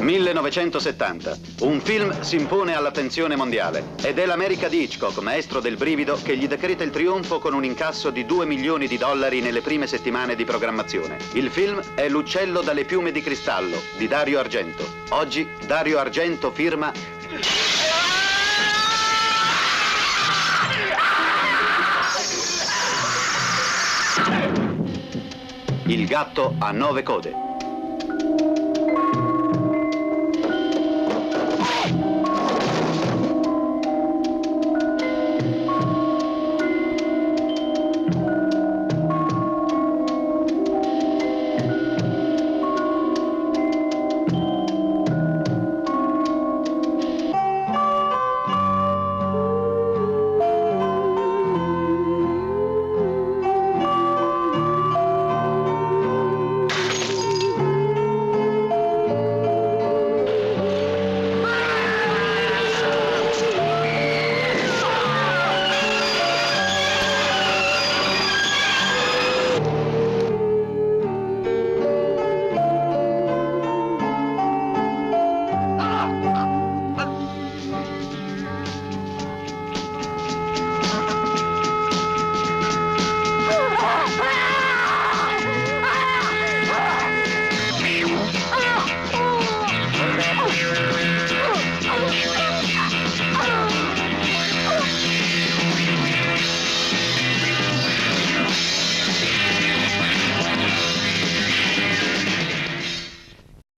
1970. Un film si impone all'attenzione mondiale ed è l'America di Hitchcock, maestro del brivido, che gli decreta il trionfo con un incasso di 2 milioni di dollari nelle prime settimane di programmazione. Il film è L'uccello dalle piume di cristallo di Dario Argento. Oggi Dario Argento firma Il gatto a nove code.